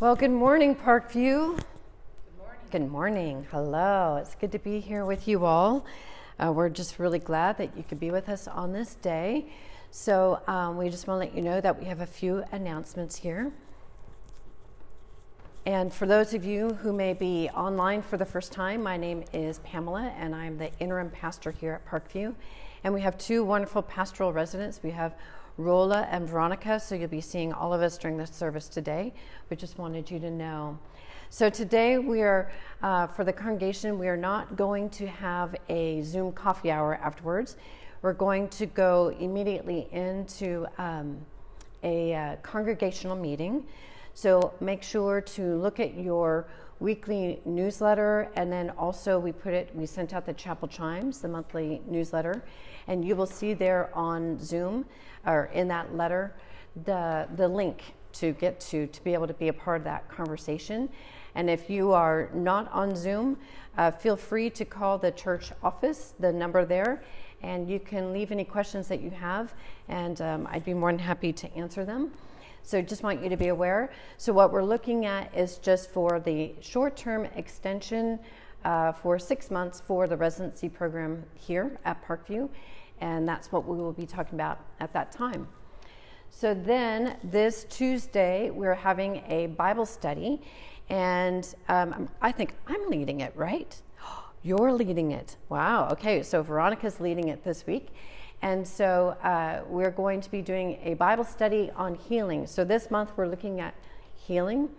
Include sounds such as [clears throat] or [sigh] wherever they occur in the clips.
Well, good morning, Parkview. Good morning. Good morning. Hello. It's good to be here with you all. Uh, we're just really glad that you could be with us on this day. So, um, we just want to let you know that we have a few announcements here. And for those of you who may be online for the first time, my name is Pamela, and I'm the interim pastor here at Parkview. And we have two wonderful pastoral residents. We have Rola and Veronica, so you'll be seeing all of us during the service today. We just wanted you to know. So today we are, uh, for the congregation, we are not going to have a Zoom coffee hour afterwards. We're going to go immediately into um, a uh, congregational meeting. So make sure to look at your weekly newsletter, and then also we put it, we sent out the Chapel Chimes, the monthly newsletter, and you will see there on Zoom or in that letter the the link to get to to be able to be a part of that conversation. And if you are not on Zoom, uh, feel free to call the church office, the number there, and you can leave any questions that you have, and um, I'd be more than happy to answer them. So just want you to be aware. So what we're looking at is just for the short-term extension uh, for six months for the residency program here at Parkview, and that's what we will be talking about at that time. So then this Tuesday we're having a Bible study, and um, I think I'm leading it, right? [gasps] You're leading it. Wow. Okay. So Veronica's leading it this week. And so uh, we're going to be doing a Bible study on healing. So this month we're looking at healing.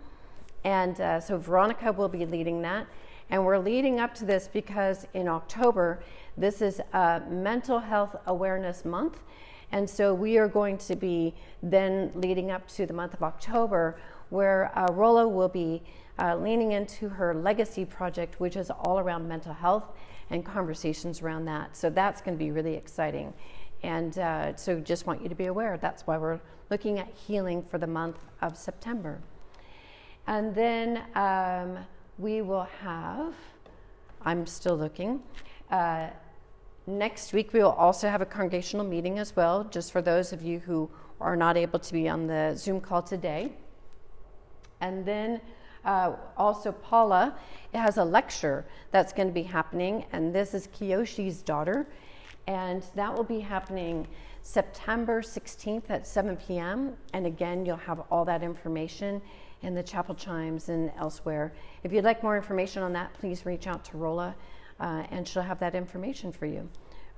And uh, so Veronica will be leading that. And we're leading up to this because in October, this is a Mental Health Awareness Month. And so we are going to be then leading up to the month of October, where uh, Rola will be uh, leaning into her legacy project, which is all around mental health and conversations around that. So that's going to be really exciting. And uh, so just want you to be aware. That's why we're looking at healing for the month of September. And then um, we will have, I'm still looking, uh, next week we will also have a congregational meeting as well, just for those of you who are not able to be on the Zoom call today. And then uh, also Paula has a lecture that's going to be happening, and this is Kiyoshi's daughter, and that will be happening September 16th at 7 p.m. And again, you'll have all that information in the chapel chimes and elsewhere. If you'd like more information on that, please reach out to Rola, uh, and she'll have that information for you.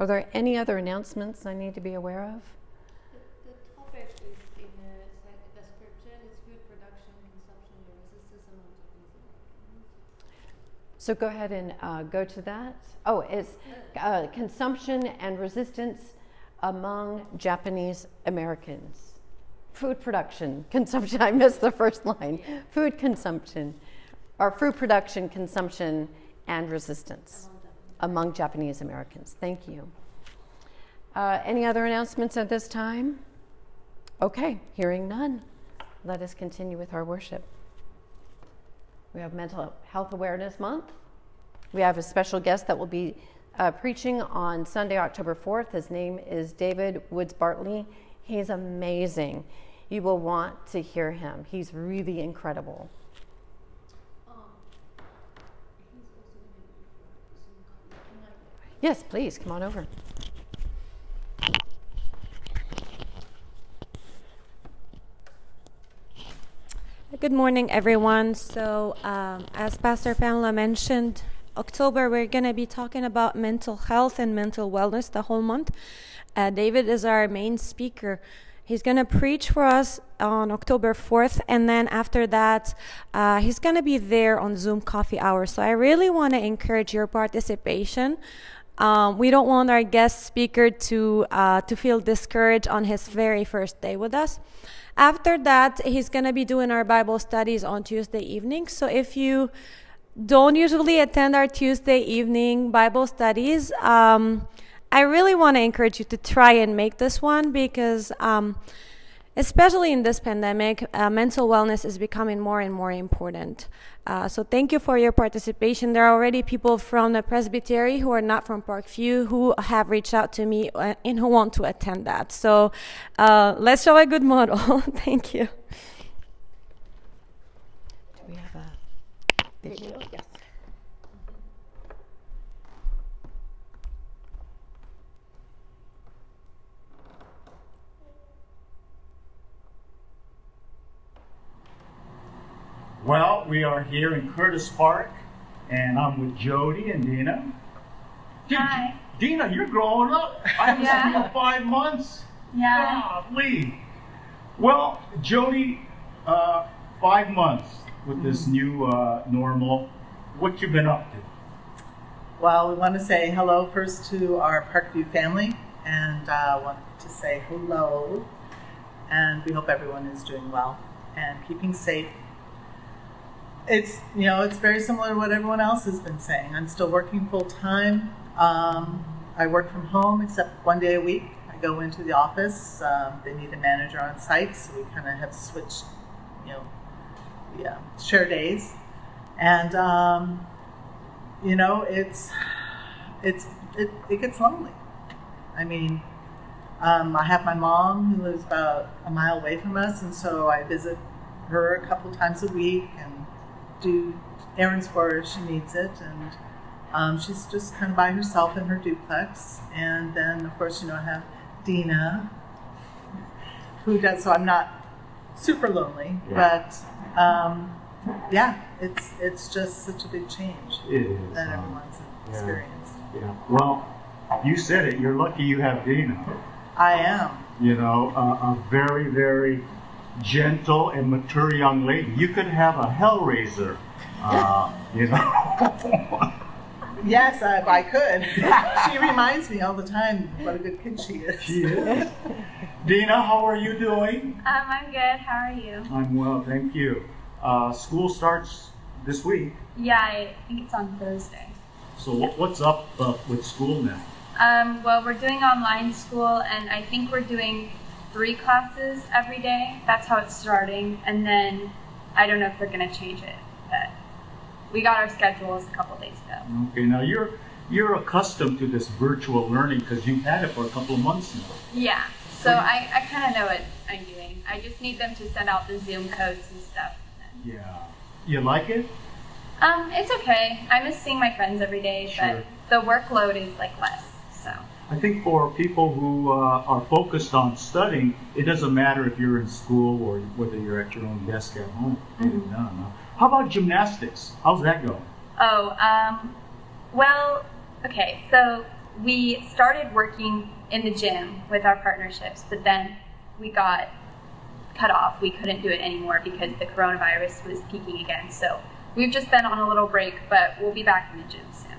Are there any other announcements I need to be aware of? The, the topic is in uh, like the scripture, it's food production, consumption, resistance, So go ahead and uh, go to that. Oh, it's uh, consumption and resistance among Japanese Americans. Food production, [laughs] consumption. I missed the first line. Food consumption, or food production, consumption, and resistance among Japanese Americans. Thank you. Uh, any other announcements at this time? Okay, hearing none. Let us continue with our worship. We have Mental Health Awareness Month. We have a special guest that will be uh, preaching on Sunday, October 4th. His name is David Woods Bartley. He's amazing. You will want to hear him. He's really incredible. Yes, please, come on over. Good morning, everyone. So, um, as Pastor Pamela mentioned, October we're going to be talking about mental health and mental wellness the whole month. Uh, David is our main speaker. He's going to preach for us on October 4th, and then after that, uh, he's going to be there on Zoom coffee hour. So, I really want to encourage your participation. Um, we don't want our guest speaker to uh, to feel discouraged on his very first day with us. After that, he's going to be doing our Bible studies on Tuesday evening. So if you don't usually attend our Tuesday evening Bible studies, um, I really want to encourage you to try and make this one because. Um, especially in this pandemic, uh, mental wellness is becoming more and more important. Uh, so thank you for your participation. There are already people from the Presbytery who are not from Parkview who have reached out to me uh, and who want to attend that. So uh, let's show a good model. [laughs] thank you. Do We have a video, yes. Well, we are here in Curtis Park, and I'm with Jody and Dina. Dude, Hi. Dina, you're growing up. I haven't Yeah. seen you in five months. Yeah. Golly. Well, Jody, uh, five months with this new uh, normal. What you been up to? Well, we want to say hello first to our Parkview family and uh, want to say hello. And we hope everyone is doing well and keeping safe. It's, you know, it's very similar to what everyone else has been saying. I'm still working full time. Um, I work from home except one day a week. I go into the office. Um, they need a manager on site, so we kind of have switched, you know, yeah, share days. And, um, you know, it's it's it, it gets lonely. I mean, um, I have my mom who lives about a mile away from us, and so I visit her a couple times a week and do errands for her if she needs it. And um, she's just kind of by herself in her duplex. And then, of course, you know, I have Dina, who does. So I'm not super lonely, Yeah. but um, yeah, it's it's just such a big change is. that huh? everyone's Yeah. experienced. Yeah. Well, you said it. You're lucky you have Dina. I am. You know, a, a very, very gentle and mature young lady. You could have a Hellraiser. Uh, you know. [laughs] Yes, I, I could. [laughs] she reminds me all the time what a good kid she is. she is. Dina, how are you doing? Um, I'm good. How are you? I'm well, thank you. Uh, school starts this week, Yeah, I think it's on Thursday. so what, what's up uh, with school now? Um, well, we're doing online school, and I think we're doing three classes every day. That's how it's starting, and then I don't know if they're going to change it, but we got our schedules a couple days ago. Okay, now you're you're accustomed to this virtual learning because you've had it for a couple of months now. Yeah, so I, I kind of know what I'm doing. I just need them to send out the Zoom codes and stuff. Yeah. You like it? Um, it's okay. I miss seeing my friends every day, Sure. but the workload is like less. I think for people who uh, are focused on studying, it doesn't matter if you're in school or whether you're at your own desk at home. It done, huh? How about gymnastics? How's that going? Oh, um, well, okay, so we started working in the gym with our partnerships, but then we got cut off. We couldn't do it anymore because the coronavirus was peaking again. So we've just been on a little break, but we'll be back in the gym soon.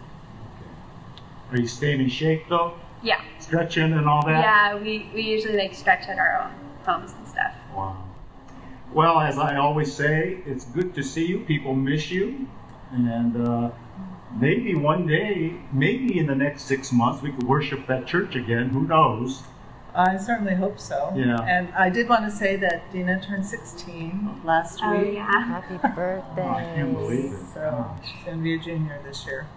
Are you staying in shape though? Yeah, Stretching and all that? yeah, we, we usually like stretch at our own homes and stuff. Wow. Well, as I always say, it's good to see you. People miss you. And uh, maybe one day, maybe in the next six months, we could worship that church again. Who knows? I certainly hope so. Yeah. And I did want to say that Dina turned 16 last Oh, week. yeah. Happy birthday. Oh, I can't believe it. So she's going to be a junior this year.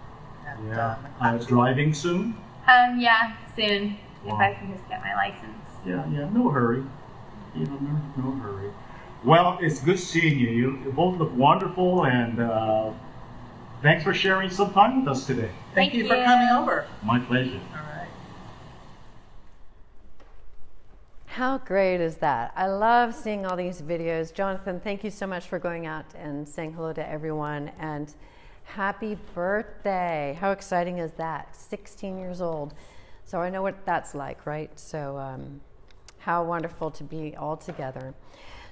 And, Yeah. um, Uh, driving soon? Um, yeah, soon, Wow. if I can just get my license. Yeah, yeah, no hurry. You know, no, no hurry. Well, it's good seeing you. You you both look wonderful, and uh, thanks for sharing some time with us today. thank, Thank you for coming over. My pleasure. All right. How great is that? I love seeing all these videos. Jonathan, thank you so much for going out and saying hello to everyone and happy birthday. How exciting is that? 16 years old. So I know what that's like, right? So, um, how wonderful to be all together.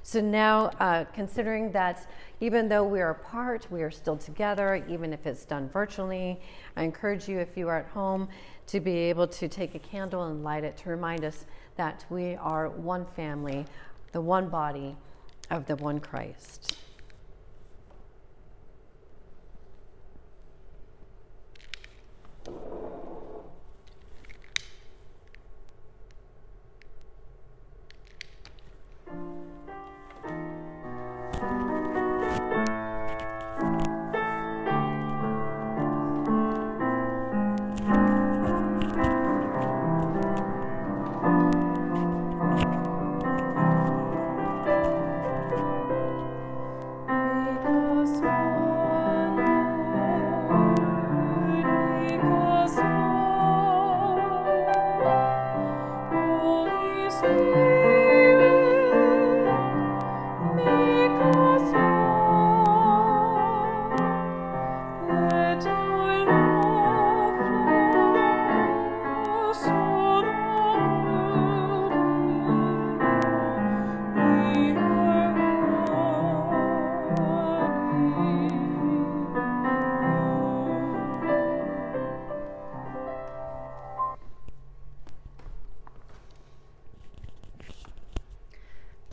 So now, uh, considering that even though we are apart, we are still together, even if it's done virtually, I encourage you, if you are at home, to be able to take a candle and light it to remind us that we are one family, the one body of the one Christ.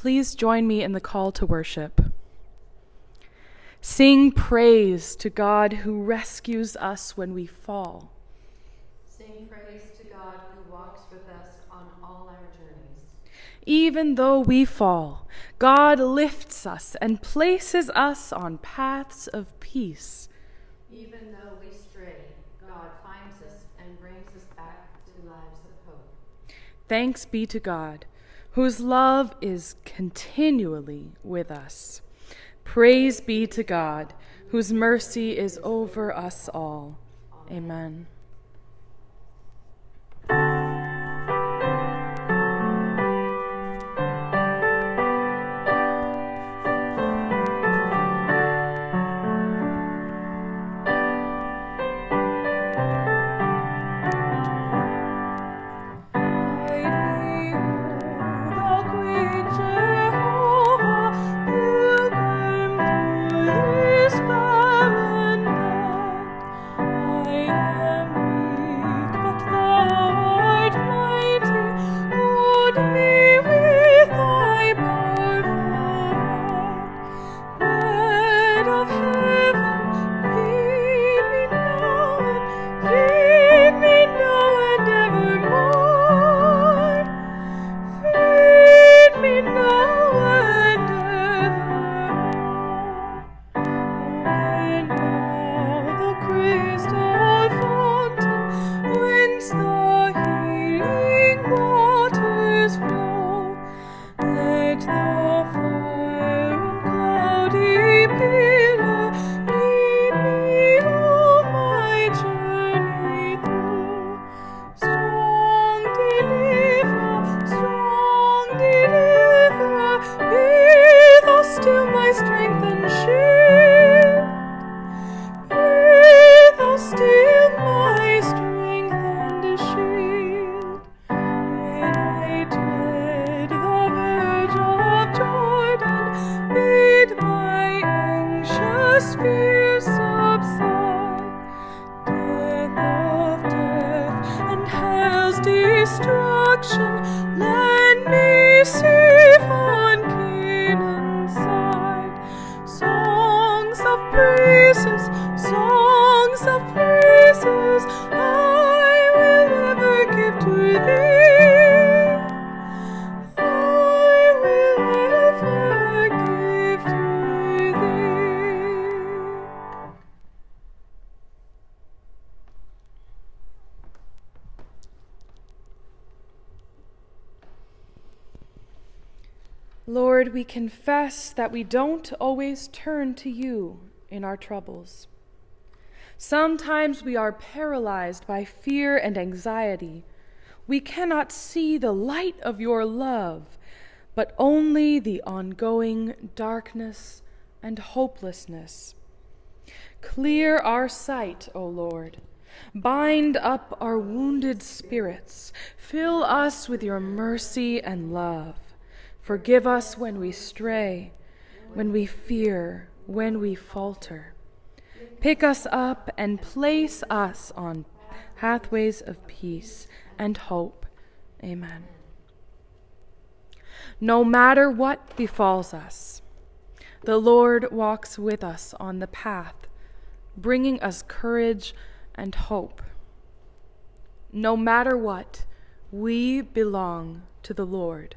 Please join me in the call to worship. Sing praise to God who rescues us when we fall. Sing praise to God who walks with us on all our journeys. Even though we fall, God lifts us and places us on paths of peace. Even though we stray, God finds us and brings us back to lives of hope. Thanks be to God, whose love is continually with us. Praise be to God, whose mercy is over us all. Amen. Confess that we don't always turn to you in our troubles. Sometimes we are paralyzed by fear and anxiety. We cannot see the light of your love, but only the ongoing darkness and hopelessness. Clear our sight, O Lord. Bind up our wounded spirits. Fill us with your mercy and love. Forgive us when we stray, when we fear, when we falter. Pick us up and place us on pathways of peace and hope. Amen. No matter what befalls us, the Lord walks with us on the path, bringing us courage and hope. No matter what, we belong to the Lord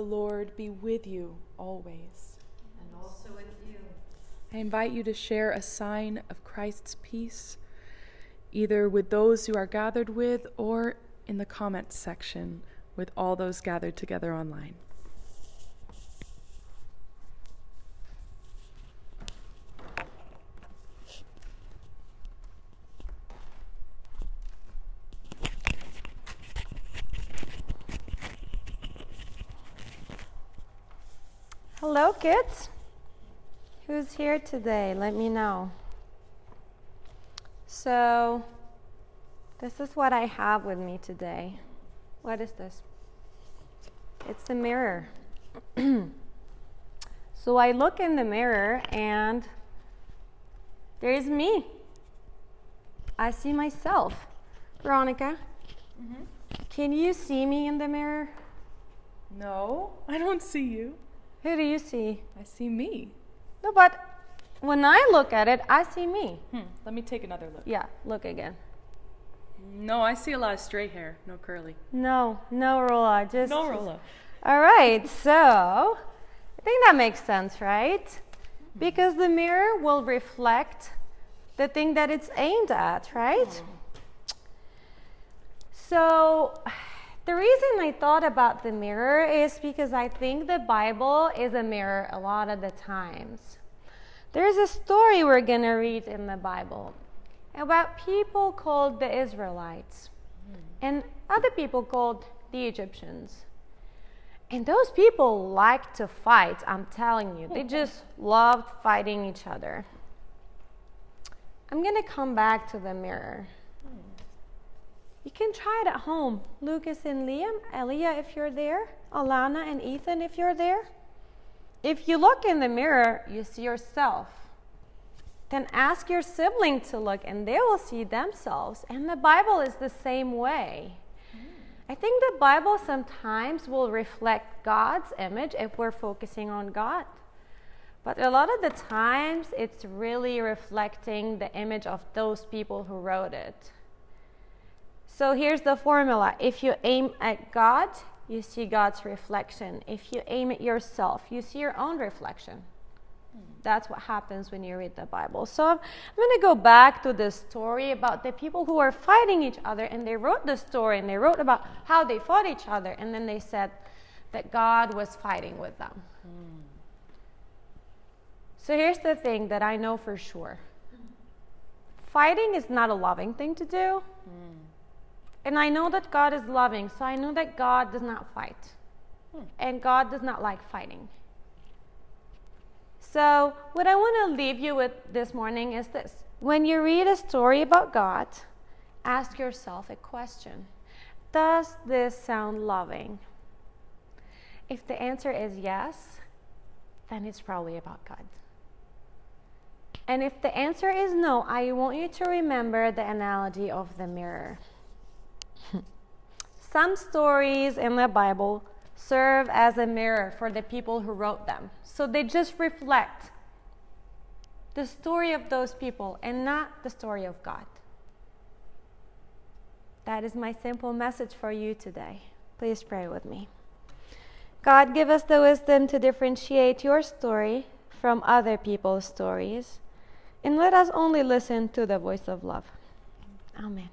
The peace of the Lord be with you always. And also with you. I invite you to share a sign of Christ's peace, either with those you are gathered with or in the comments section with all those gathered together online. Hello, kids. Who's here today? Let me know. So, this is what I have with me today. What is this? It's the mirror. [clears throat] so, I look in the mirror and there's me. I see myself. Veronica, mm-hmm. can you see me in the mirror? No, I don't see you. Who do you see? I see me. No, but when I look at it, I see me. Hmm. Let me take another look. Yeah, look again. No, I see a lot of straight hair, no curly. No, no Rola, just no Rola. All right, so I think that makes sense, right? Because the mirror will reflect the thing that it's aimed at, right? Mm. So the reason I thought about the mirror is because I think the Bible is a mirror a lot of the times. There's a story we're going to read in the Bible about people called the Israelites and other people called the Egyptians. And those people like to fight, I'm telling you. They just loved fighting each other. I'm going to come back to the mirror. You can try it at home. Lucas and Liam, Elia, if you're there, Alana and Ethan, if you're there. If you look in the mirror, you see yourself. Then ask your sibling to look, and they will see themselves. And the Bible is the same way. I think the Bible sometimes will reflect God's image if we're focusing on God. But a lot of the times, it's really reflecting the image of those people who wrote it. So here's the formula if you aim at God, you see God's reflection. If you aim at yourself, you see your own reflection. That's what happens when you read the Bible. So I'm going to go back to the story about the people who were fighting each other, and they wrote the story and they wrote about how they fought each other, and then they said that God was fighting with them. Mm. So here's the thing that I know for sure fighting is not a loving thing to do. And I know that God is loving, so I know that God does not fight. Hmm. And God does not like fighting. So, what I want to leave you with this morning is this. When you read a story about God, ask yourself a question Does this sound loving? If the answer is yes, then it's probably about God. And if the answer is no, I want you to remember the analogy of the mirror. [laughs] Some stories in the Bible serve as a mirror for the people who wrote them. So they just reflect the story of those people and not the story of God. That is my simple message for you today. Please pray with me. God, give us the wisdom to differentiate your story from other people's stories, and let us only listen to the voice of love. Amen.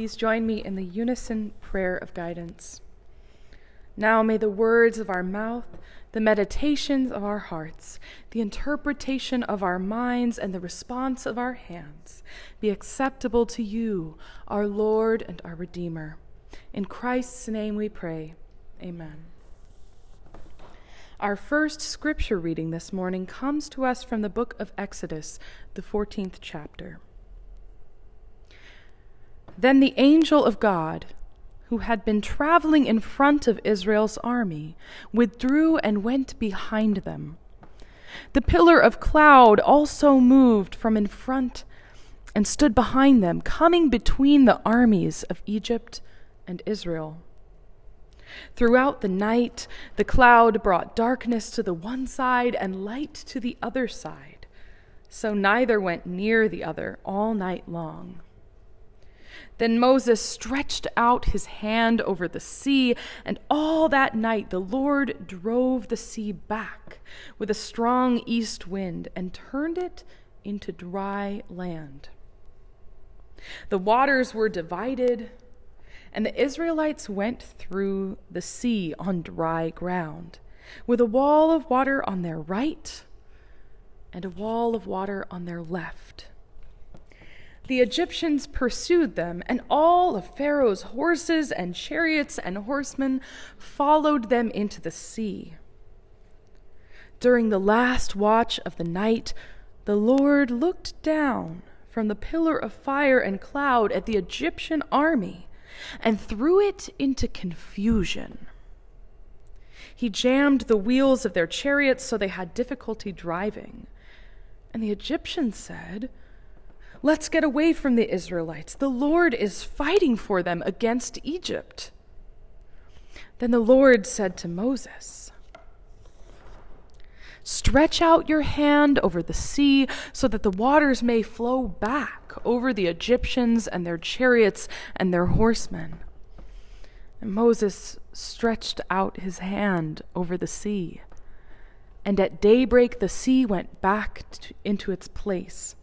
Please join me in the unison prayer of guidance. Now may the words of our mouth, the meditations of our hearts, the interpretation of our minds, and the response of our hands be acceptable to you, our Lord and our Redeemer. In Christ's name we pray. Amen. Our first scripture reading this morning comes to us from the book of Exodus, the 14th chapter. Then the angel of God, who had been traveling in front of Israel's army, withdrew and went behind them. The pillar of cloud also moved from in front and stood behind them, coming between the armies of Egypt and Israel. Throughout the night, the cloud brought darkness to the one side and light to the other side, so neither went near the other all night long. Then Moses stretched out his hand over the sea, and all that night the Lord drove the sea back with a strong east wind and turned it into dry land. The waters were divided, and the Israelites went through the sea on dry ground, with a wall of water on their right and a wall of water on their left the Egyptians pursued them, and all of Pharaoh's horses and chariots and horsemen followed them into the sea. During the last watch of the night, the Lord looked down from the pillar of fire and cloud at the Egyptian army and threw it into confusion. He jammed the wheels of their chariots so they had difficulty driving. And the Egyptians said, Let's get away from the Israelites. The Lord is fighting for them against Egypt. Then the Lord said to Moses, Stretch out your hand over the sea so that the waters may flow back over the Egyptians and their chariots and their horsemen. And Moses stretched out his hand over the sea. And at daybreak the sea went back into its place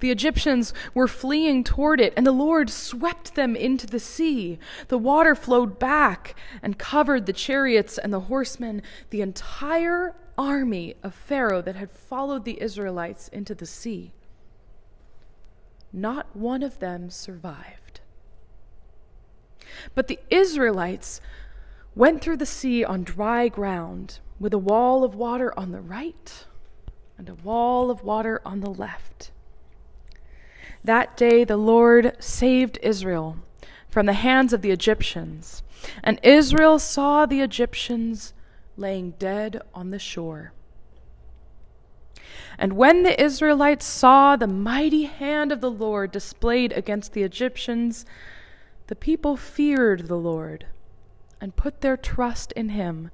the Egyptians were fleeing toward it, and the Lord swept them into the sea. The water flowed back and covered the chariots and the horsemen, the entire army of Pharaoh that had followed the Israelites into the sea. Not one of them survived. But the Israelites went through the sea on dry ground, with a wall of water on the right and a wall of water on the left. That day the Lord saved Israel from the hands of the Egyptians, and Israel saw the Egyptians laying dead on the shore. And when the Israelites saw the mighty hand of the Lord displayed against the Egyptians, the people feared the Lord and put their trust in him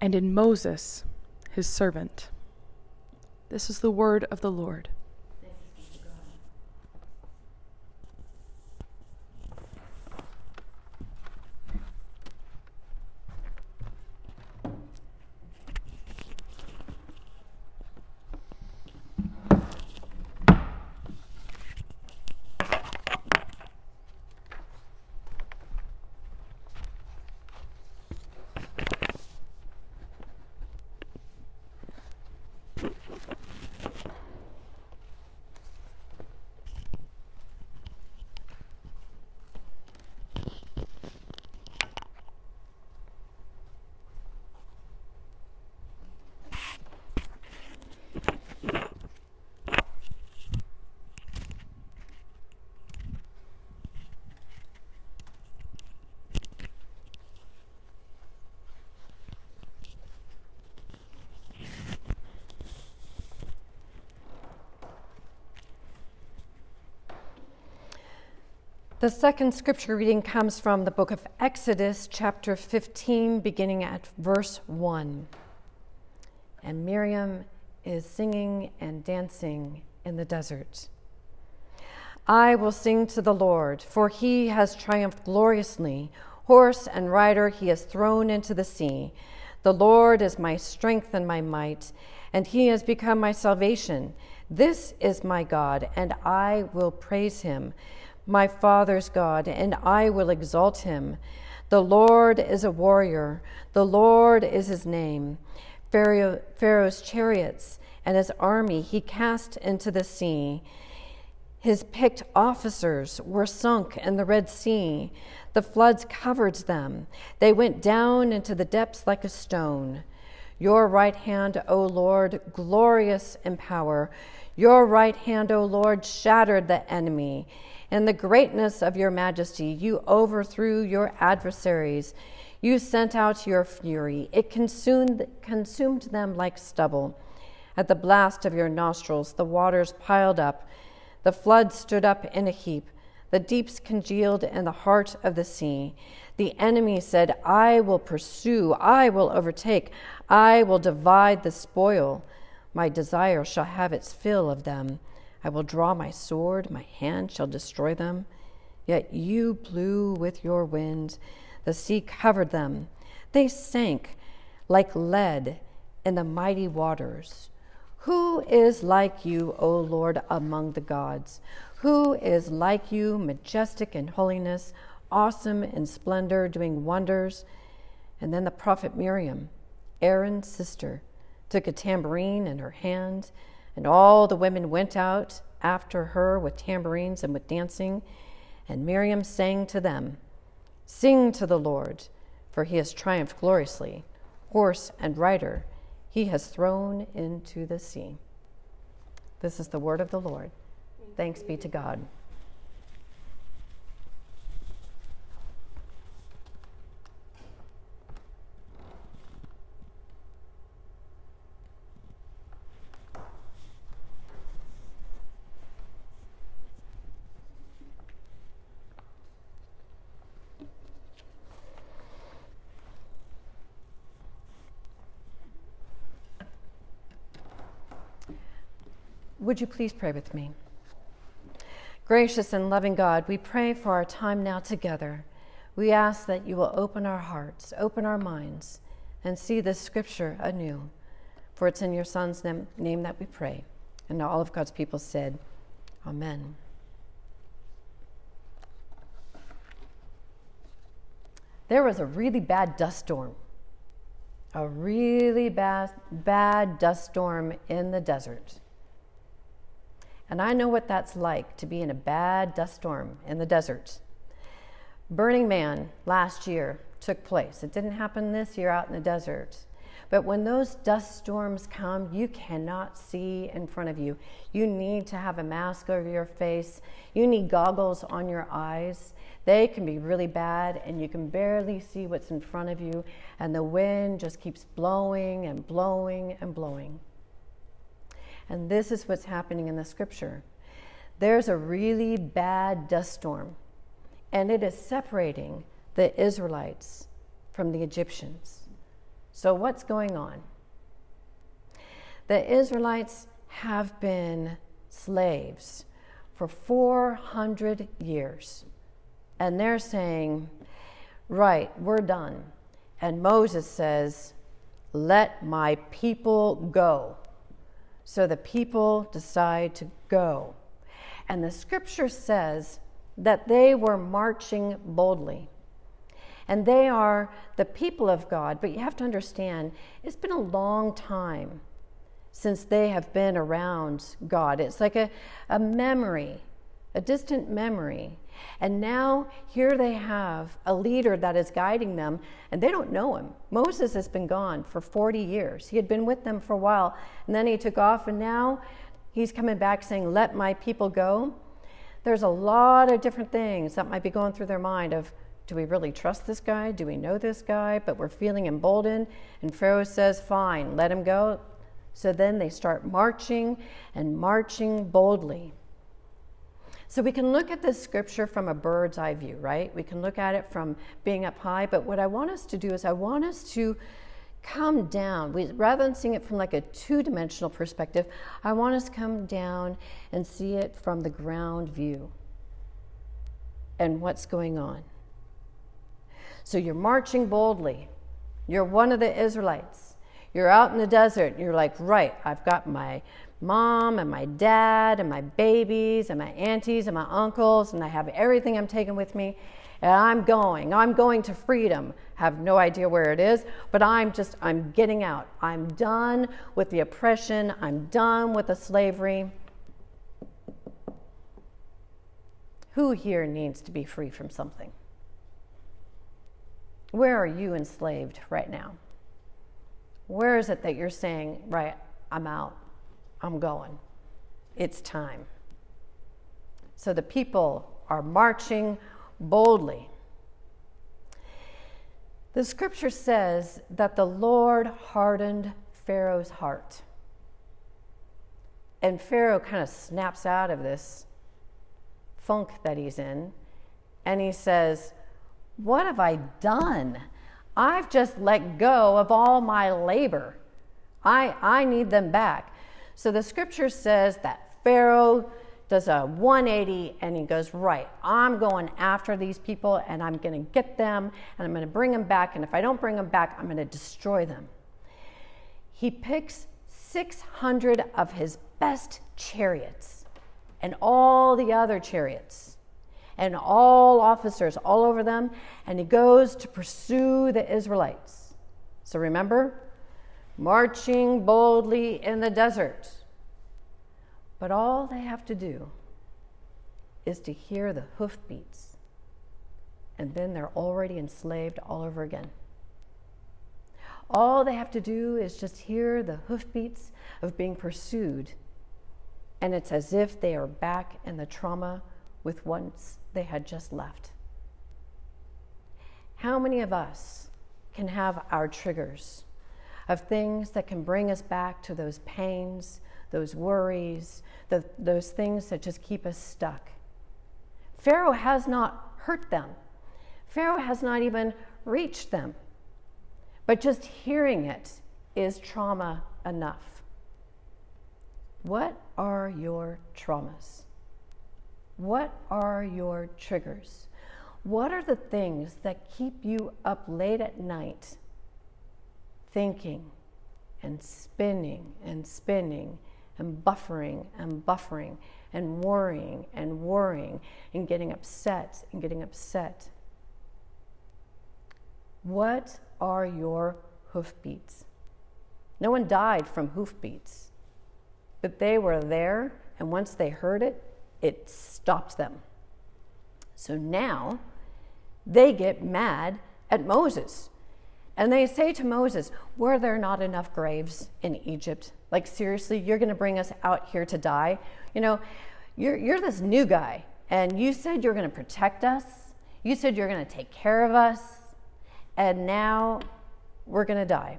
and in Moses, his servant. This is the word of the Lord. The second scripture reading comes from the book of Exodus, chapter 15, beginning at verse 1. And Miriam is singing and dancing in the desert. I will sing to the Lord, for he has triumphed gloriously. Horse and rider he has thrown into the sea. The Lord is my strength and my might, and he has become my salvation. This is my God, and I will praise him my father's God, and I will exalt him. The Lord is a warrior, the Lord is his name. Pharaoh, Pharaoh's chariots and his army he cast into the sea. His picked officers were sunk in the Red Sea. The floods covered them. They went down into the depths like a stone. Your right hand, O Lord, glorious in power. Your right hand, O Lord, shattered the enemy. In the greatness of your majesty, you overthrew your adversaries. You sent out your fury. It consumed, consumed them like stubble. At the blast of your nostrils, the waters piled up. The flood stood up in a heap. The deeps congealed in the heart of the sea. The enemy said, I will pursue, I will overtake, I will divide the spoil. My desire shall have its fill of them. I will draw my sword, my hand shall destroy them. Yet you blew with your wind, the sea covered them. They sank like lead in the mighty waters. Who is like you, O Lord, among the gods? Who is like you, majestic in holiness, awesome in splendor, doing wonders? And then the prophet Miriam, Aaron's sister, took a tambourine in her hand, and all the women went out after her with tambourines and with dancing. And Miriam sang to them, Sing to the Lord, for he has triumphed gloriously. Horse and rider he has thrown into the sea. This is the word of the Lord. Thanks be to God. Would you please pray with me? Gracious and loving God, we pray for our time now together. We ask that you will open our hearts, open our minds, and see this scripture anew. For it's in your Son's name that we pray. And all of God's people said, Amen. There was a really bad dust storm, a really bad, bad dust storm in the desert. And I know what that's like to be in a bad dust storm in the desert. Burning Man last year took place. It didn't happen this year out in the desert. But when those dust storms come, you cannot see in front of you. You need to have a mask over your face. You need goggles on your eyes. They can be really bad, and you can barely see what's in front of you, and the wind just keeps blowing and blowing and blowing. And this is what's happening in the scripture. There's a really bad dust storm, and it is separating the Israelites from the Egyptians. So, what's going on? The Israelites have been slaves for 400 years, and they're saying, Right, we're done. And Moses says, Let my people go. So the people decide to go. And the scripture says that they were marching boldly. And they are the people of God, but you have to understand it's been a long time since they have been around God. It's like a, a memory, a distant memory. And now here they have a leader that is guiding them, and they don't know him. Moses has been gone for 40 years. He had been with them for a while, and then he took off, and now he's coming back saying, Let my people go. There's a lot of different things that might be going through their mind of, do we really trust this guy? Do we know this guy? But we're feeling emboldened. And Pharaoh says, Fine, let him go. So then they start marching and marching boldly. So we can look at this scripture from a bird's eye view, right? We can look at it from being up high, but what I want us to do is I want us to come down. We, rather than seeing it from like a two dimensional perspective, I want us to come down and see it from the ground view and what's going on. So you're marching boldly. You're one of the Israelites. You're out in the desert. You're like, right, I've got my mom and my dad and my babies and my aunties and my uncles, and I have everything I'm taking with me. And I'm going. I'm going to freedom. Have no idea where it is, but I'm just, I'm getting out. I'm done with the oppression. I'm done with the slavery. Who here needs to be free from something? Where are you enslaved right now? Where is it that you're saying, right, I'm out, I'm going, it's time? So the people are marching boldly. The scripture says that the Lord hardened Pharaoh's heart. And Pharaoh kind of snaps out of this funk that he's in and he says, What have I done? I've just let go of all my labor. I, I need them back. So the scripture says that Pharaoh does a 180 and he goes, Right, I'm going after these people and I'm going to get them and I'm going to bring them back. And if I don't bring them back, I'm going to destroy them. He picks 600 of his best chariots and all the other chariots and all officers all over them, and he goes to pursue the Israelites. So remember, marching boldly in the desert. But all they have to do is to hear the hoofbeats, and then they're already enslaved all over again. All they have to do is just hear the hoofbeats of being pursued, and it's as if they are back in the trauma with once they had just left. How many of us can have our triggers of things that can bring us back to those pains, those worries, the, those things that just keep us stuck? Pharaoh has not hurt them, Pharaoh has not even reached them. But just hearing it is trauma enough. What are your traumas? What are your triggers? What are the things that keep you up late at night thinking and spinning and spinning and buffering and buffering and worrying and worrying and getting upset and getting upset? What are your hoofbeats? No one died from hoofbeats, but they were there, and once they heard it, it stopped them. So now they get mad at Moses. And they say to Moses, Were there not enough graves in Egypt? Like, seriously, you're going to bring us out here to die? You know, you're, you're this new guy, and you said you're going to protect us. You said you're going to take care of us. And now we're going to die.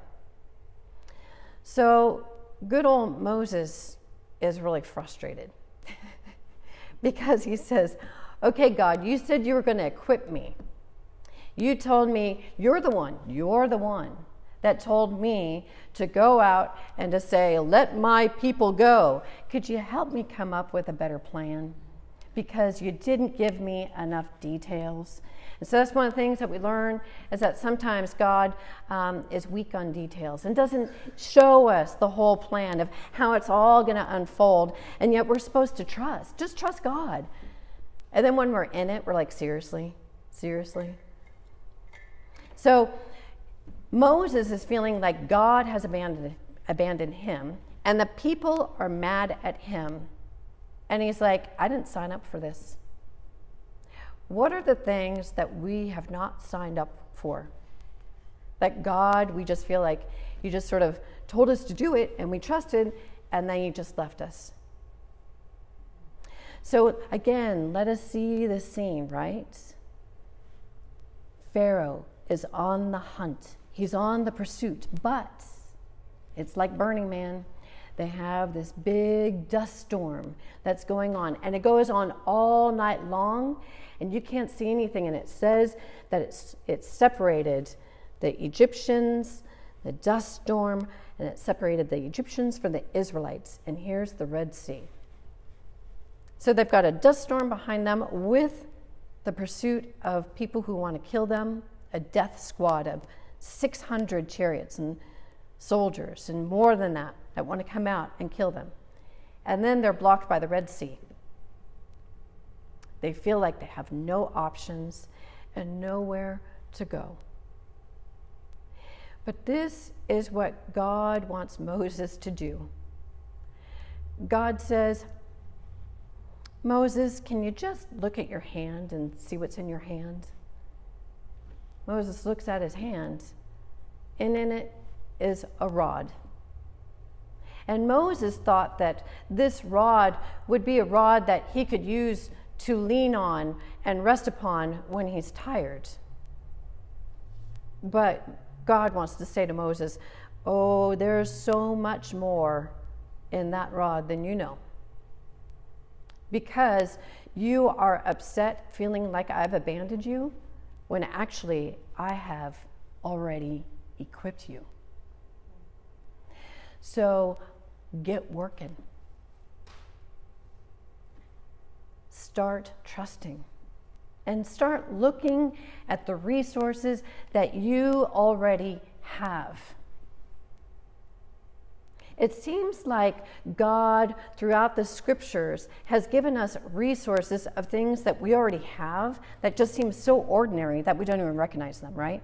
So, good old Moses is really frustrated [laughs] because he says, Okay, God, you said you were going to equip me. You told me, You're the one, you're the one that told me to go out and to say, Let my people go. Could you help me come up with a better plan? Because you didn't give me enough details. And so that's one of the things that we learn is that sometimes God um, is weak on details and doesn't show us the whole plan of how it's all going to unfold. And yet we're supposed to trust. Just trust God. And then when we're in it, we're like, seriously? Seriously? So Moses is feeling like God has abandoned, abandoned him, and the people are mad at him. And he's like, I didn't sign up for this. What are the things that we have not signed up for? That God, we just feel like you just sort of told us to do it and we trusted, and then you just left us. So, again, let us see the scene, right? Pharaoh is on the hunt, he's on the pursuit, but it's like Burning Man. They have this big dust storm that's going on, and it goes on all night long and you can't see anything. And it says that it's, it's separated the Egyptians, the dust storm, and it separated the Egyptians from the Israelites. And here's the Red Sea. So they've got a dust storm behind them with the pursuit of people who want to kill them, a death squad of 600 chariots and soldiers and more than that that want to come out and kill them. And then they're blocked by the Red Sea. They feel like they have no options and nowhere to go. But this is what God wants Moses to do. God says, Moses, can you just look at your hand and see what's in your hand? Moses looks at his hand, and in it is a rod. And Moses thought that this rod would be a rod that he could use to lean on and rest upon when he's tired. But God wants to say to Moses, Oh, there's so much more in that rod than you know. Because you are upset, feeling like I've abandoned you, when actually I have already equipped you. So get working. Start trusting and start looking at the resources that you already have. It seems like God, throughout the scriptures, has given us resources of things that we already have that just seem so ordinary that we don't even recognize them, right?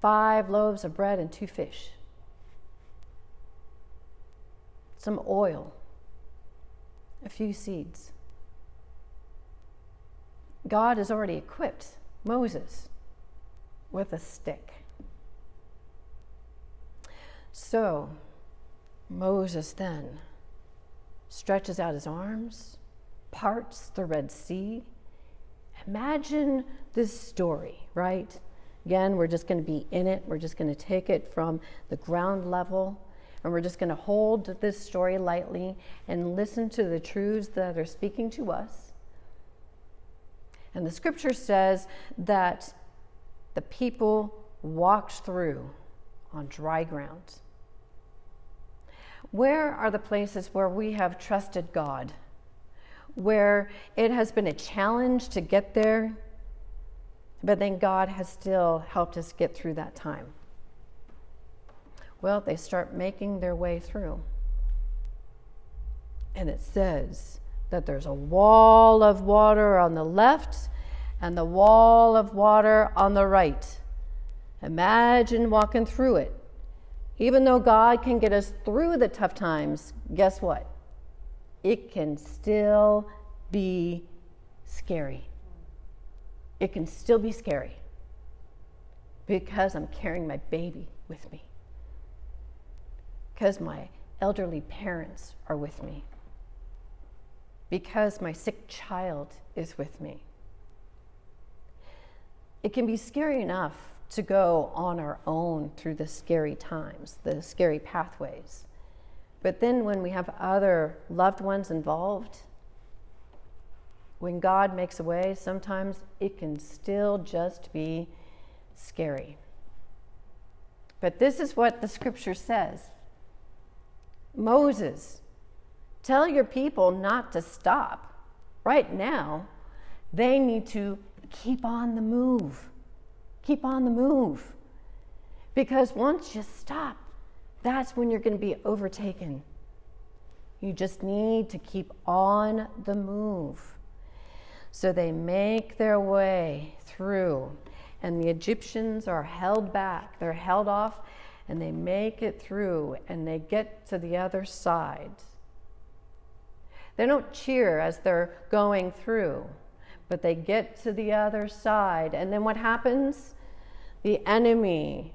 Five loaves of bread and two fish, some oil, a few seeds. God has already equipped Moses with a stick. So Moses then stretches out his arms, parts the Red Sea. Imagine this story, right? Again, we're just going to be in it. We're just going to take it from the ground level and we're just going to hold this story lightly and listen to the truths that are speaking to us. And the scripture says that the people walked through on dry ground. Where are the places where we have trusted God? Where it has been a challenge to get there, but then God has still helped us get through that time? Well, they start making their way through. And it says that there's a wall of water on the left and the wall of water on the right. Imagine walking through it. Even though God can get us through the tough times, guess what? It can still be scary. It can still be scary because I'm carrying my baby with me, because my elderly parents are with me, because my sick child is with me. It can be scary enough to go on our own through the scary times, the scary pathways. But then when we have other loved ones involved, when God makes a way, sometimes it can still just be scary. But this is what the scripture says Moses, tell your people not to stop. Right now, they need to keep on the move keep on the move. Because once you stop, that's when you're going to be overtaken. You just need to keep on the move. So they make their way through, and the Egyptians are held back. They're held off, and they make it through, and they get to the other side. They don't cheer as they're going through but they get to the other side. And then what happens? The enemy,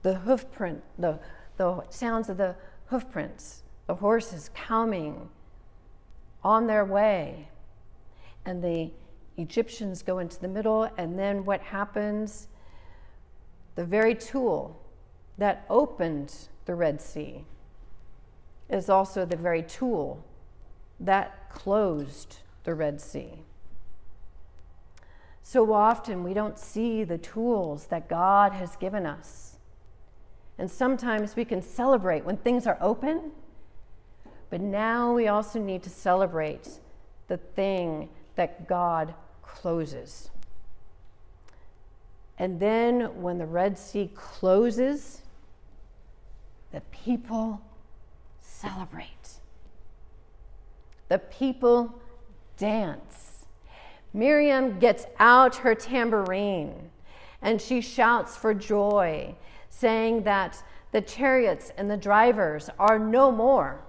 the hoof print, the, the sounds of the hoof prints, the horses coming on their way. And the Egyptians go into the middle, and then what happens? The very tool that opened the Red Sea is also the very tool that closed the Red Sea. So often we don't see the tools that God has given us. And sometimes we can celebrate when things are open, but now we also need to celebrate the thing that God closes. And then when the Red Sea closes, the people celebrate. The people dance. Miriam gets out her tambourine and she shouts for joy, saying that the chariots and the drivers are no more.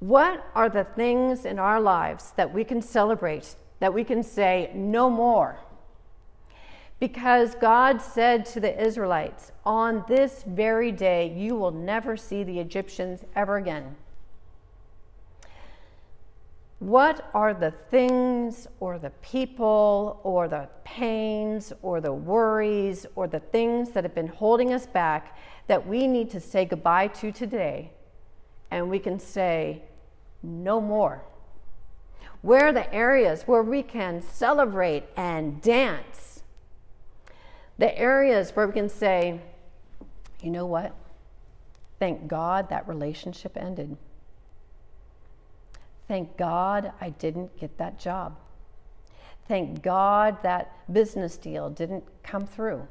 What are the things in our lives that we can celebrate, that we can say, no more? Because God said to the Israelites, On this very day, you will never see the Egyptians ever again. What are the things or the people or the pains or the worries or the things that have been holding us back that we need to say goodbye to today? And we can say, no more. Where are the areas where we can celebrate and dance? The areas where we can say, you know what? Thank God that relationship ended. Thank God I didn't get that job. Thank God that business deal didn't come through.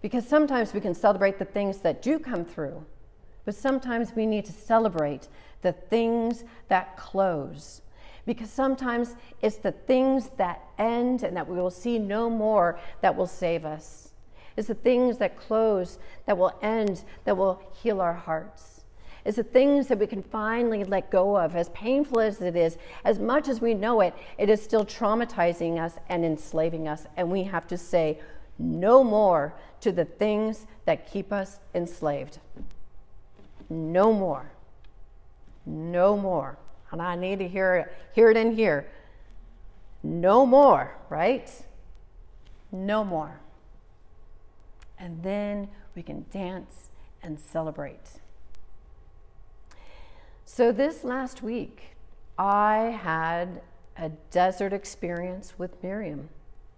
Because sometimes we can celebrate the things that do come through, but sometimes we need to celebrate the things that close. Because sometimes it's the things that end and that we will see no more that will save us. It's the things that close, that will end, that will heal our hearts. It's the things that we can finally let go of. As painful as it is, as much as we know it, it is still traumatizing us and enslaving us. And we have to say no more to the things that keep us enslaved. No more. No more. And I need to hear it, hear it in here. No more, right? No more. And then we can dance and celebrate. So, this last week, I had a desert experience with Miriam,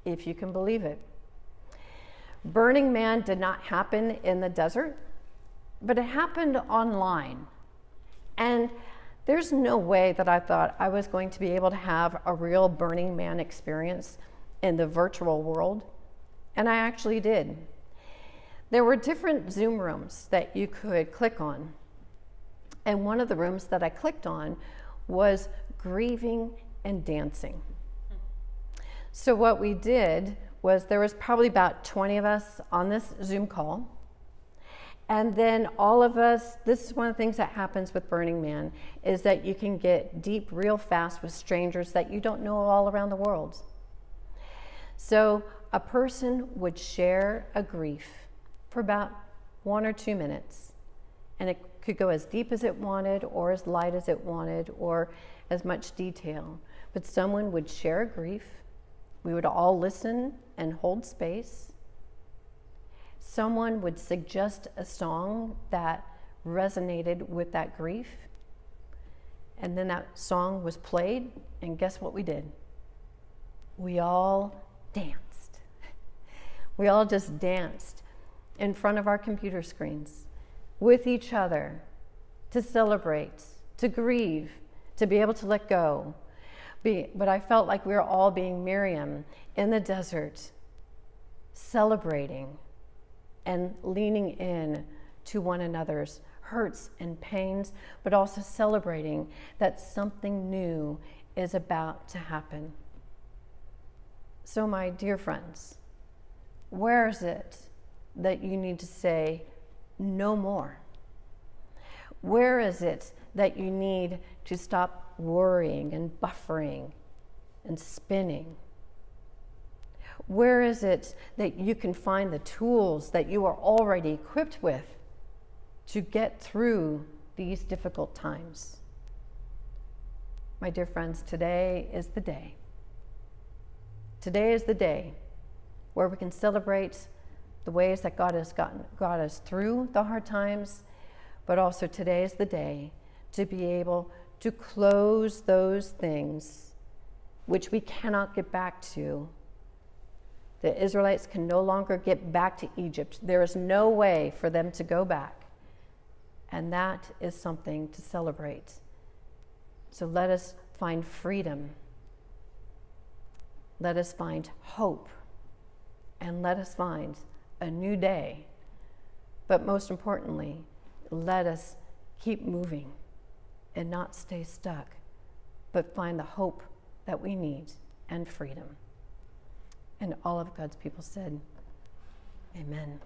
if you can believe it. Burning Man did not happen in the desert, but it happened online. And there's no way that I thought I was going to be able to have a real Burning Man experience in the virtual world. And I actually did. There were different Zoom rooms that you could click on. And one of the rooms that I clicked on was grieving and dancing. So, what we did was there was probably about 20 of us on this Zoom call. And then all of us, this is one of the things that happens with Burning Man, is that you can get deep real fast with strangers that you don't know all around the world. So a person would share a grief for about one or two minutes, and it could go as deep as it wanted, or as light as it wanted, or as much detail. But someone would share a grief. We would all listen and hold space someone would suggest a song that resonated with that grief. And then that song was played, and guess what we did? We all danced. [laughs] We all just danced in front of our computer screens with each other to celebrate, to grieve, to be able to let go. but I felt like we were all being Miriam in the desert, celebrating and leaning in to one another's hurts and pains, but also celebrating that something new is about to happen. So, my dear friends, where is it that you need to say no more? Where is it that you need to stop worrying and buffering and spinning? Where is it that you can find the tools that you are already equipped with to get through these difficult times? My dear friends, today is the day. Today is the day where we can celebrate the ways that God has gotten, got us through the hard times, but also today is the day to be able to close those things which we cannot get back to the Israelites can no longer get back to Egypt. There is no way for them to go back. And that is something to celebrate. So let us find freedom. Let us find hope and let us find a new day. But most importantly, let us keep moving and not stay stuck, but find the hope that we need and freedom. And all of God's people said, Amen.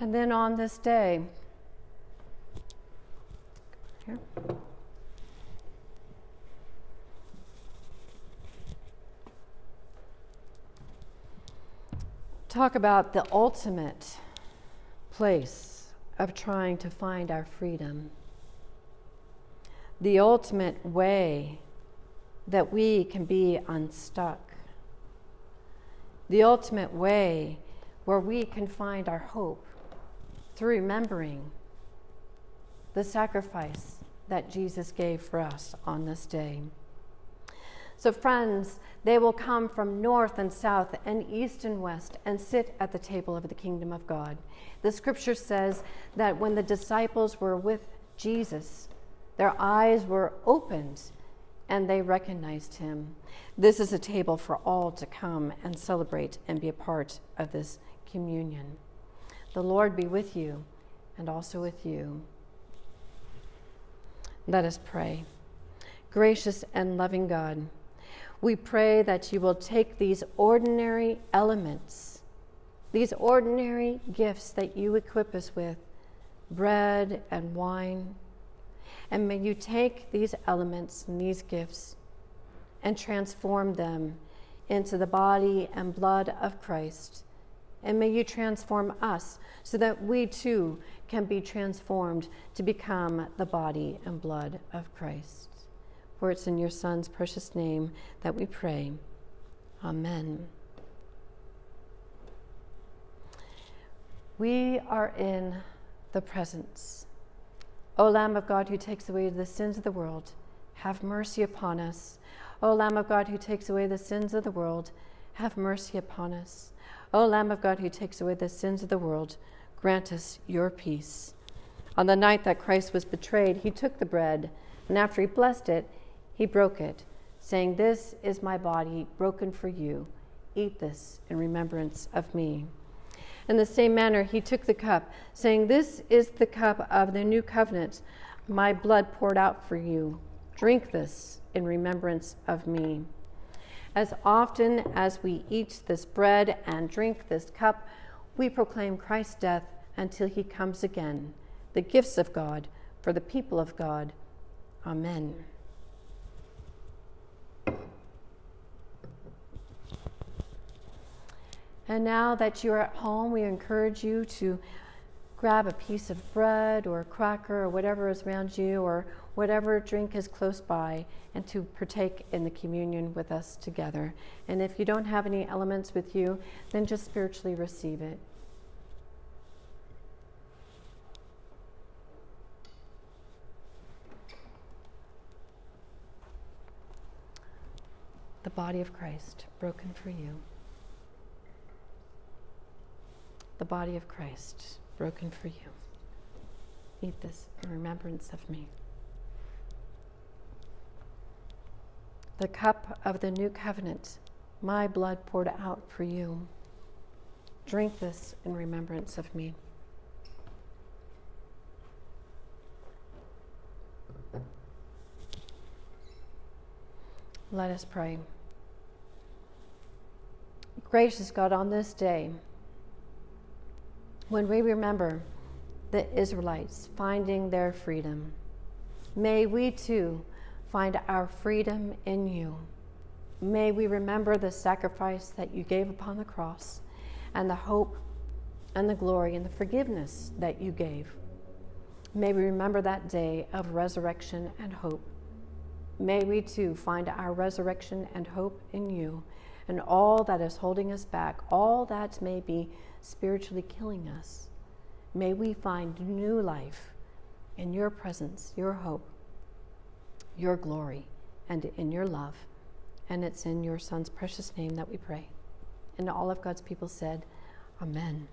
And then on this day, here. Talk about the ultimate place of trying to find our freedom. The ultimate way that we can be unstuck. The ultimate way where we can find our hope through remembering the sacrifice that Jesus gave for us on this day. So, friends, they will come from north and south and east and west and sit at the table of the kingdom of God. The scripture says that when the disciples were with Jesus, their eyes were opened and they recognized him. This is a table for all to come and celebrate and be a part of this communion. The Lord be with you and also with you. Let us pray. Gracious and loving God, we pray that you will take these ordinary elements, these ordinary gifts that you equip us with, bread and wine, and may you take these elements and these gifts and transform them into the body and blood of Christ. And may you transform us so that we too can be transformed to become the body and blood of Christ. For it's in your Son's precious name that we pray. Amen. We are in the presence. O Lamb of God who takes away the sins of the world, have mercy upon us. O Lamb of God who takes away the sins of the world, have mercy upon us. O Lamb of God who takes away the sins of the world, grant us your peace. On the night that Christ was betrayed, he took the bread, and after he blessed it, he broke it, saying, This is my body broken for you. Eat this in remembrance of me. In the same manner, he took the cup, saying, This is the cup of the new covenant, my blood poured out for you. Drink this in remembrance of me. As often as we eat this bread and drink this cup, we proclaim Christ's death until he comes again, the gifts of God for the people of God. Amen. And now that you're at home, we encourage you to grab a piece of bread or a cracker or whatever is around you or whatever drink is close by and to partake in the communion with us together. And if you don't have any elements with you, then just spiritually receive it. the body of Christ broken for you. The body of Christ broken for you. Eat this in remembrance of me. The cup of the new covenant, my blood poured out for you. Drink this in remembrance of me. Let us pray. Gracious God, on this day, when we remember the Israelites finding their freedom, may we too find our freedom in you. May we remember the sacrifice that you gave upon the cross and the hope and the glory and the forgiveness that you gave. May we remember that day of resurrection and hope. May we too find our resurrection and hope in you and all that is holding us back, all that may be spiritually killing us. May we find new life in your presence, your hope, your glory, and in your love. And it's in your Son's precious name that we pray. And all of God's people said, Amen.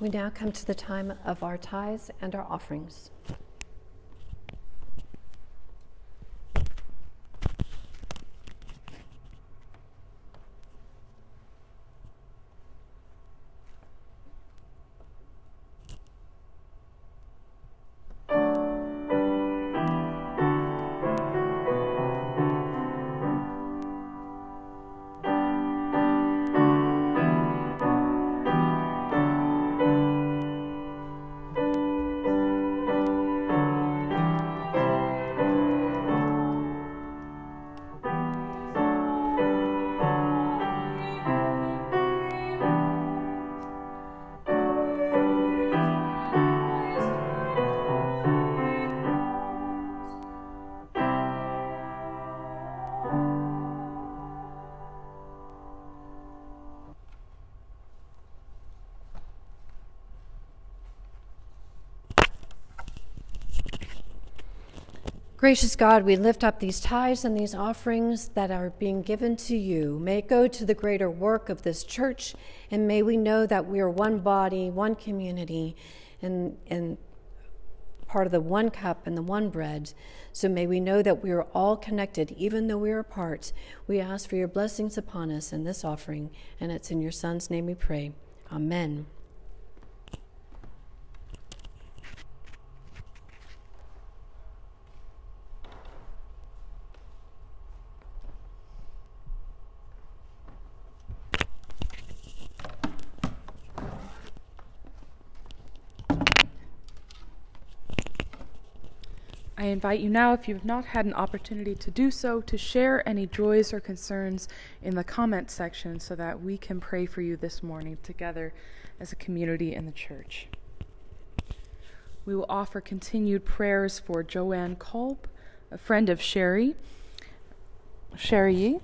We now come to the time of our tithes and our offerings. Gracious God, we lift up these tithes and these offerings that are being given to you. May it go to the greater work of this church, and may we know that we are one body, one community, and, and part of the one cup and the one bread. So may we know that we are all connected, even though we are apart. We ask for your blessings upon us in this offering, and it's in your Son's name we pray. Amen. Invite you now, if you have not had an opportunity to do so, to share any joys or concerns in the comment section so that we can pray for you this morning together as a community in the church. We will offer continued prayers for Joanne Kolb, a friend of Sherry, Sherry,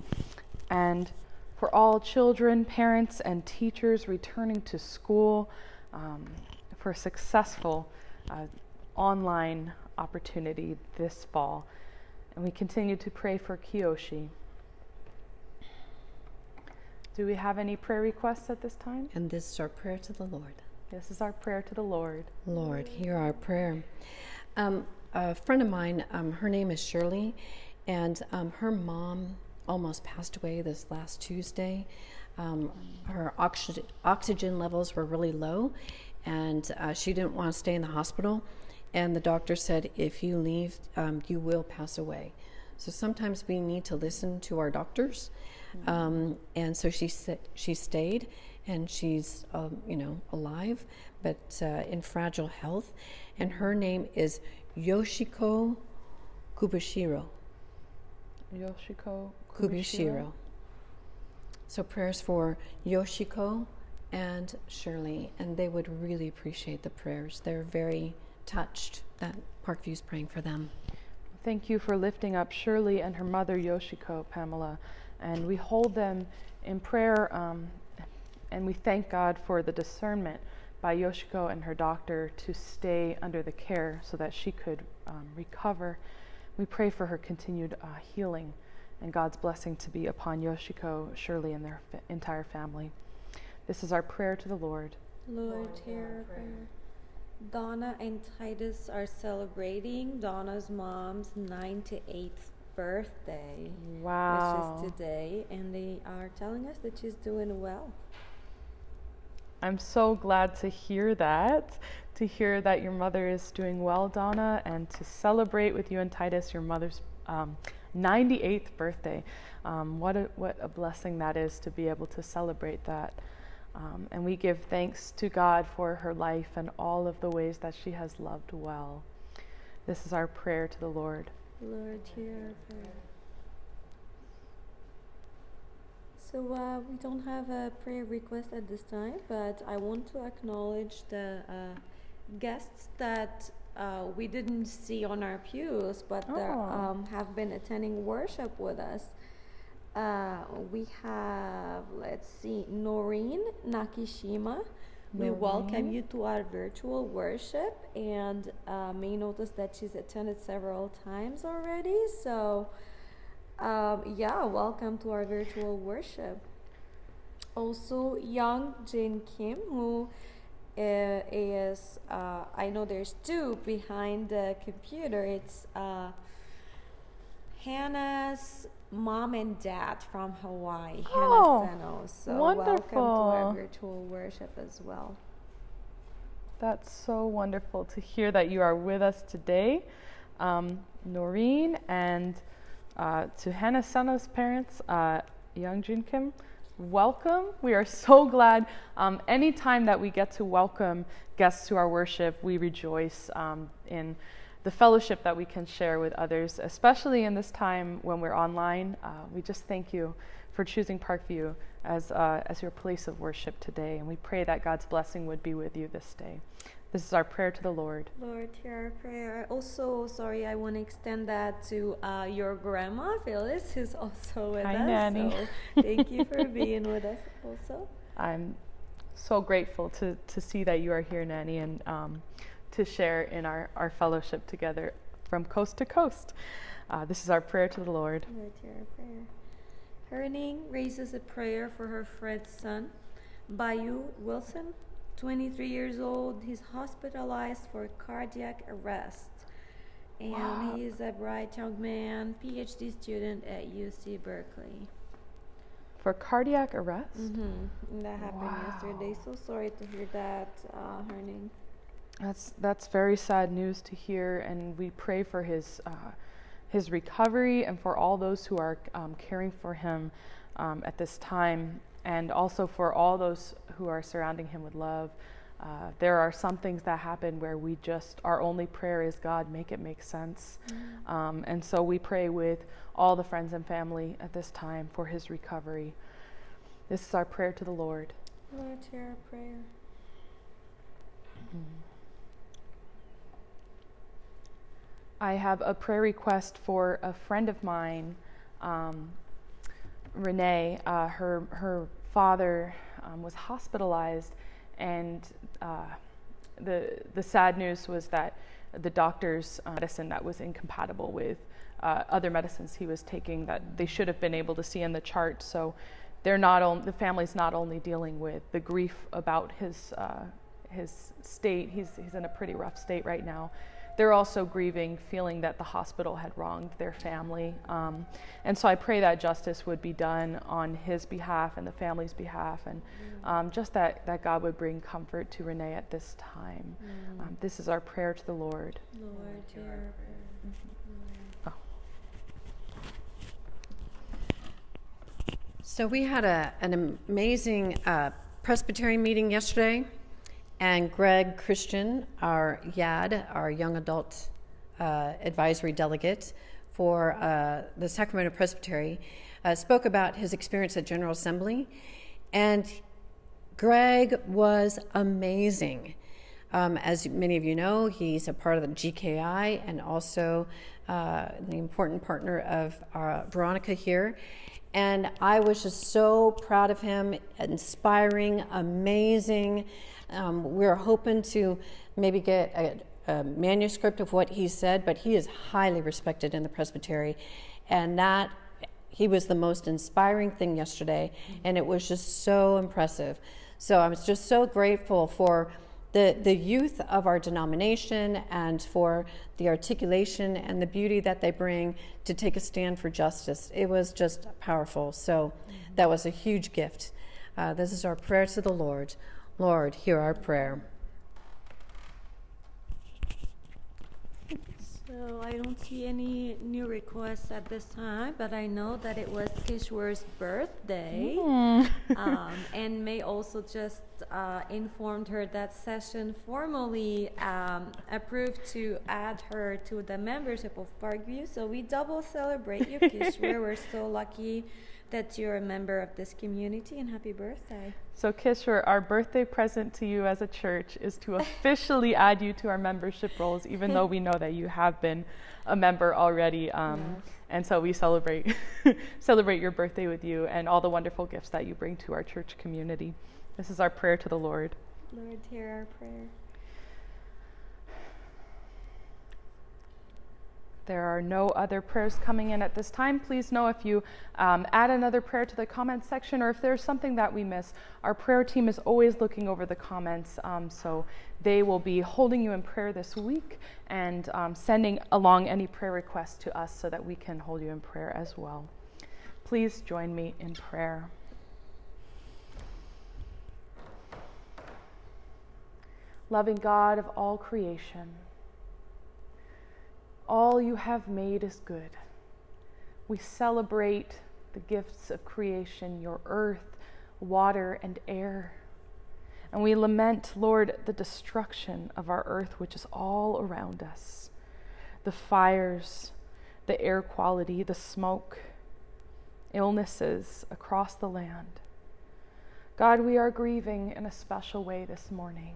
and for all children, parents, and teachers returning to school um, for successful uh, online opportunity this fall. And we continue to pray for Kiyoshi. Do we have any prayer requests at this time? And this is our prayer to the Lord. This is our prayer to the Lord. Lord, hear our prayer. Um, a friend of mine, um, her name is Shirley, and um, her mom almost passed away this last Tuesday. Um, her oxygen, oxygen levels were really low, and uh, she didn't want to stay in the hospital and the doctor said, if you leave, um, you will pass away. So sometimes we need to listen to our doctors. Mm-hmm. Um, and so she said she stayed, and she's um, you know alive, but uh, in fragile health. And her name is Yoshiko Kubashiro. Yoshiko Kubashiro. So prayers for Yoshiko and Shirley, and they would really appreciate the prayers. They're very touched that Parkview is praying for them. Thank you for lifting up Shirley and her mother Yoshiko, Pamela, and we hold them in prayer. Um, and we thank God for the discernment by Yoshiko and her doctor to stay under the care so that she could um, recover. We pray for her continued uh, healing and God's blessing to be upon Yoshiko, Shirley, and their fa- entire family. This is our prayer to the Lord. Lord, hear our prayer. Donna and Titus are celebrating Donna's mom's 98th birthday. Wow. Which is today, and they are telling us that she's doing well. I'm so glad to hear that, to hear that your mother is doing well, Donna, and to celebrate with you and Titus your mother's um, 98th birthday. Um, what, a, what a blessing that is to be able to celebrate that. Um, and we give thanks to God for her life and all of the ways that she has loved well. This is our prayer to the Lord. Lord, hear our prayer. So uh, we don't have a prayer request at this time, but I want to acknowledge the uh, guests that uh, we didn't see on our pews, but oh. um, have been attending worship with us. Uh, we have, let's see, Noreen Nakashima. We welcome you to our virtual worship and uh, may notice that she's attended several times already. So, um, yeah, welcome to our virtual worship. Also, young Jin Kim, who uh, is uh, I know there's two behind the computer. It's uh, Hannah's mom and dad from Hawaii, Oh, Hannah Senos. So wonderful. welcome to our virtual worship as well. That's so wonderful to hear that you are with us today. Um, Noreen and uh, to Hannah Sano's parents, uh, Young Jin Kim, welcome. We are so glad. Um, anytime that we get to welcome guests to our worship, we rejoice um, in the fellowship that we can share with others, especially in this time when we're online. Uh, we just thank you for choosing Parkview as, uh, as your place of worship today, and we pray that God's blessing would be with you this day. This is our prayer to the Lord. Lord, hear our prayer. Also, sorry, I want to extend that to uh, your grandma, Phyllis, who's also with Hi, us. Nanny. So thank you for [laughs] being with us also. I'm so grateful to, to see that you are here, Nanny, and um, to share in our, our fellowship together from coast to coast. Uh, this is our prayer to the Lord. Lord, prayer. Herning raises a prayer for her friend's son, Bayou Wilson, 23 years old. He's hospitalized for cardiac arrest. And he is a bright young man, PhD student at UC Berkeley. For cardiac arrest, Mm-hmm. That happened yesterday. So sorry to hear that, uh, Herning. That's, that's very sad news to hear, and we pray for his, uh, his recovery and for all those who are um, caring for him um, at this time, and also for all those who are surrounding him with love. Uh, there are some things that happen where we just, our only prayer is, God, make it make sense. Um, and so we pray with all the friends and family at this time for his recovery. This is our prayer to the Lord. Lord, hear our prayer. I have a prayer request for a friend of mine, um, Renee. Uh, her her father um, was hospitalized, and uh, the the sad news was that the doctor's uh, medicine that was incompatible with uh, other medicines he was taking that they should have been able to see in the chart. So they're not on, the family's not only dealing with the grief about his uh, his state. He's he's in a pretty rough state right now. They're also grieving, feeling that the hospital had wronged their family. Um, and so I pray that justice would be done on his behalf and the family's behalf, and um, just that, that God would bring comfort to Renee at this time. Um, this is our prayer to the Lord. Lord, hear our prayer. So we had a, an amazing uh, Presbyterian meeting yesterday, and Greg Christian, our YAD, our Young Adult uh, Advisory Delegate for uh, the Sacramento Presbytery, uh, spoke about his experience at General Assembly, and Greg was amazing. Um, as many of you know, he's a part of the GKI and also uh, the important partner of uh, Veronica here. And I was just so proud of him, inspiring, amazing. Um, we're hoping to maybe get a, a manuscript of what he said, but he is highly respected in the presbytery. And that he was the most inspiring thing yesterday, and it was just so impressive. So I was just so grateful for the, the youth of our denomination and for the articulation and the beauty that they bring to take a stand for justice. It was just powerful. So that was a huge gift. Uh, this is our prayer to the Lord. Lord, hear our prayer. So I don't see any new requests at this time, but I know that it was Kishwar's birthday. um, and May also just uh, informed her that session formally um, approved to add her to the membership of Parkview. So we double celebrate you, Kishwar. We're so lucky that you're a member of this community, and happy birthday. So, Kishwar, our birthday present to you as a church is to [laughs] officially add you to our membership rolls, even though we know that you have been a member already. Um, Yes. And so we celebrate [laughs] celebrate your birthday with you and all the wonderful gifts that you bring to our church community. This is our prayer to the Lord. Lord, hear our prayer. There are no other prayers coming in at this time. Please know if you um, add another prayer to the comments section or if there's something that we miss. Our prayer team is always looking over the comments, um, so they will be holding you in prayer this week and um, sending along any prayer requests to us so that we can hold you in prayer as well. Please join me in prayer. Loving God of all creation, all you have made is good. We celebrate the gifts of creation, your earth, water, and air. And we lament, Lord, the destruction of our earth, which is all around us the fires, the air quality, the smoke, illnesses across the land. God, we are grieving in a special way this morning,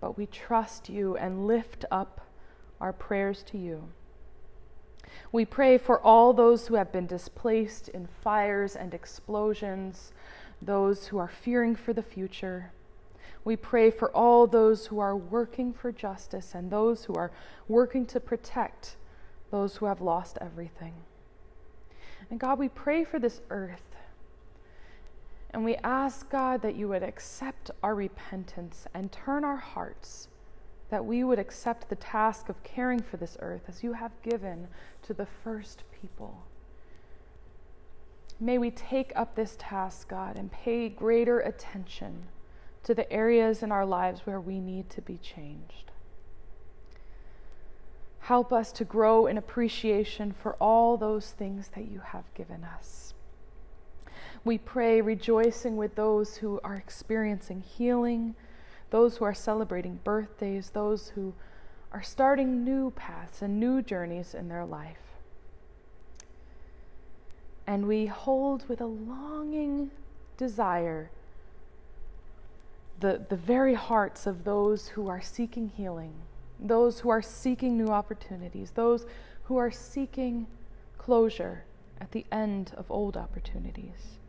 but we trust you and lift up our prayers to you. We pray for all those who have been displaced in fires and explosions, those who are fearing for the future. We pray for all those who are working for justice and those who are working to protect those who have lost everything. And God, we pray for this earth. And we ask, God, that you would accept our repentance and turn our hearts that we would accept the task of caring for this earth as you have given to the first people. May we take up this task, God, and pay greater attention to the areas in our lives where we need to be changed. Help us to grow in appreciation for all those things that you have given us. We pray, rejoicing with those who are experiencing healing those who are celebrating birthdays, those who are starting new paths and new journeys in their life. And we hold with a longing desire the, the very hearts of those who are seeking healing, those who are seeking new opportunities, those who are seeking closure at the end of old opportunities.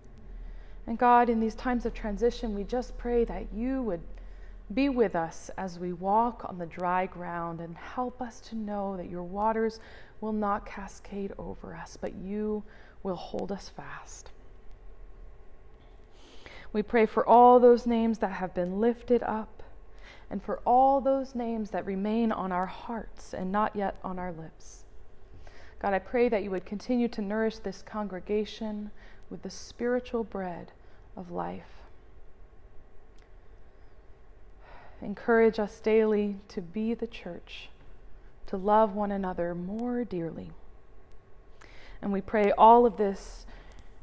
And God, in these times of transition, we just pray that you would be with us as we walk on the dry ground and help us to know that your waters will not cascade over us, but you will hold us fast. We pray for all those names that have been lifted up and for all those names that remain on our hearts and not yet on our lips. God, I pray that you would continue to nourish this congregation with the spiritual bread of life. Encourage us daily to be the church, to love one another more dearly. And we pray all of this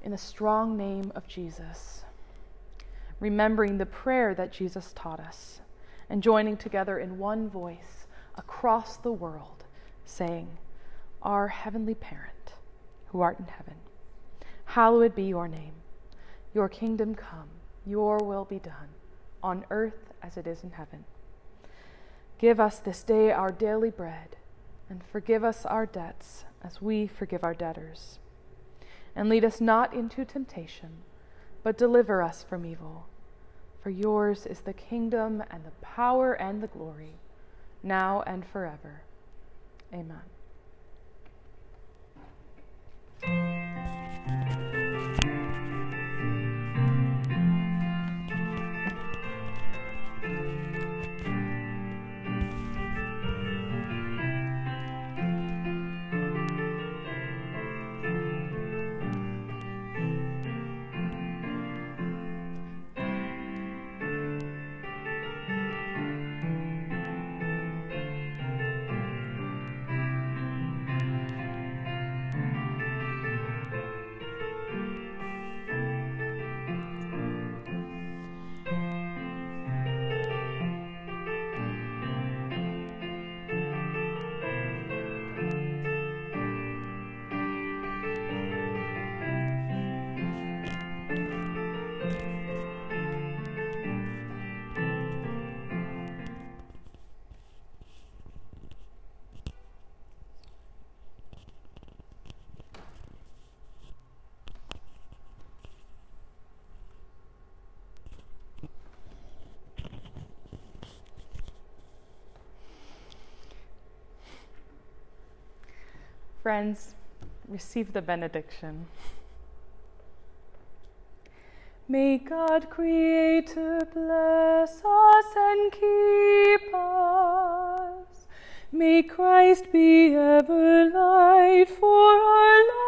in the strong name of Jesus, remembering the prayer that Jesus taught us and joining together in one voice across the world, saying, Our heavenly parent, who art in heaven, hallowed be your name. Your kingdom come, your will be done, on earth as it is in heaven. Give us this day our daily bread, and forgive us our debts as we forgive our debtors. And lead us not into temptation, but deliver us from evil. For yours is the kingdom and the power and the glory, now and forever. Amen. Friends, receive the benediction. May God Creator bless us and keep us. May Christ be ever light for our lives.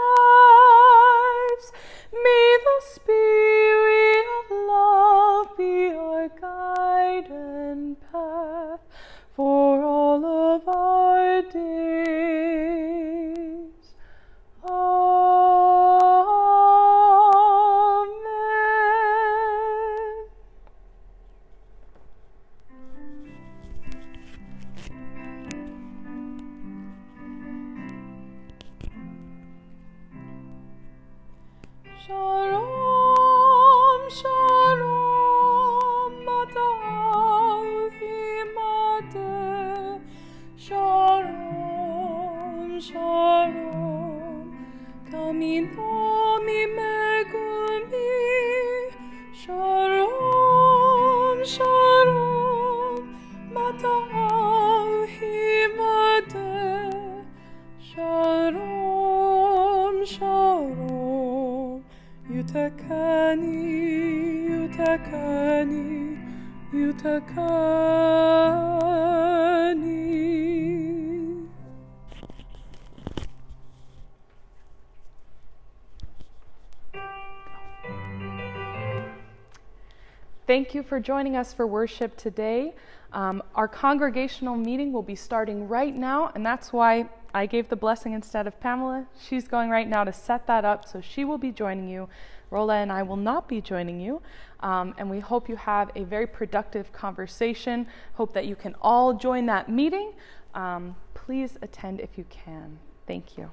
Yutakani, Yutakani, Yutakani. Thank you for joining us for worship today. Um, our congregational meeting will be starting right now, and that's why I gave the blessing instead of Pamela. She's going right now to set that up, so she will be joining you. Rola and I will not be joining you, um, and we hope you have a very productive conversation. Hope that you can all join that meeting. Um, please attend if you can. Thank you.